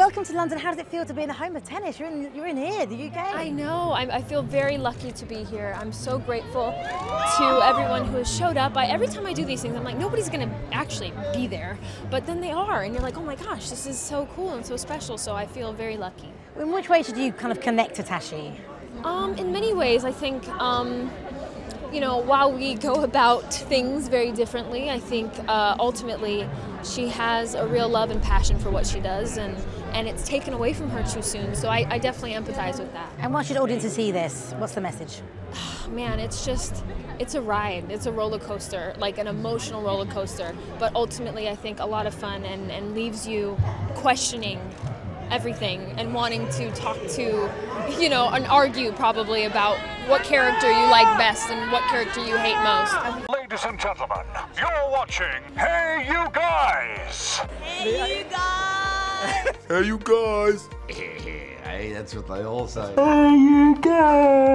welcome to London. How does it feel to be in the home of tennis? You're in, you're in here, the UK. I know. I, I feel very lucky to be here. I'm so grateful to everyone who has showed up. I, every time I do these things, I'm like, nobody's going to actually be there. But then they are. And you're like, oh my gosh, this is so cool and so special. So I feel very lucky. In which way should you kind of connect to Tashi? Um, in many ways, I think. Um, you know, while we go about things very differently, I think uh, ultimately she has a real love and passion for what she does, and, and it's taken away from her too soon. So I, I definitely empathize with that. And why should audiences see this? What's the message? Man, it's just, it's a ride. It's a roller coaster, like an emotional roller coaster. But ultimately, I think a lot of fun and, and leaves you questioning everything and wanting to talk to, you know, and argue probably about what character you like best and what character you hate most. Ladies and gentlemen, you're watching Hey You Guys! Hey, you guys! Hey, you guys! hey, that's what they all say. Hey, you guys!